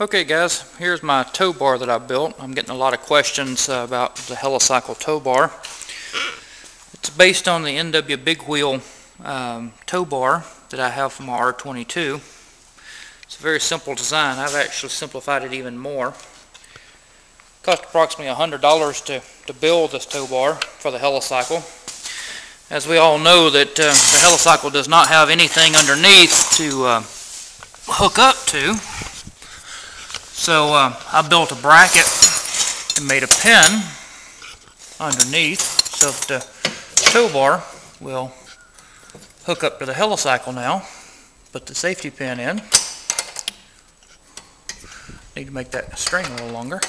Okay guys, here's my tow bar that I built. I'm getting a lot of questions uh, about the Helicycle tow bar. It's based on the NW Big Wheel um, tow bar that I have from my R22. It's a very simple design. I've actually simplified it even more. Cost approximately $100 to, to build this tow bar for the Helicycle. As we all know that uh, the Helicycle does not have anything underneath to uh, hook up to. So uh, I built a bracket and made a pin underneath so the tow bar will hook up to the helicycle now. Put the safety pin in. Need to make that string a little longer.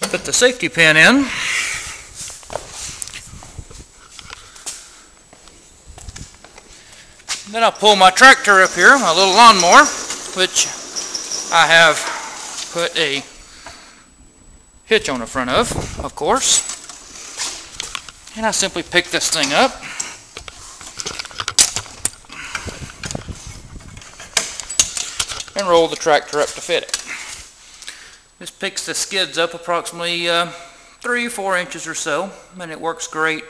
Put the safety pin in. Then I'll pull my tractor up here, my little lawnmower, which I have put a hitch on the front of, of course. And I simply pick this thing up. And roll the tractor up to fit it. This picks the skids up approximately uh, three, four inches or so, and it works great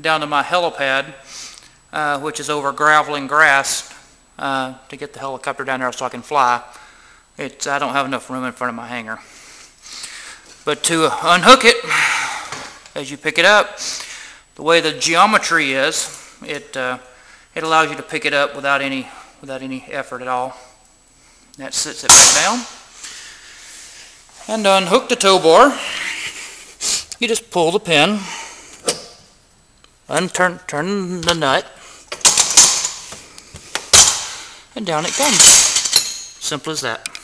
down to my helipad, uh, which is over gravel and grass uh, to get the helicopter down there so I can fly. It's, I don't have enough room in front of my hangar. But to unhook it, as you pick it up, the way the geometry is, it, uh, it allows you to pick it up without any, without any effort at all. That sits it back down. And to unhook the tow bar, you just pull the pin, unturn turn the nut, and down it comes. Simple as that.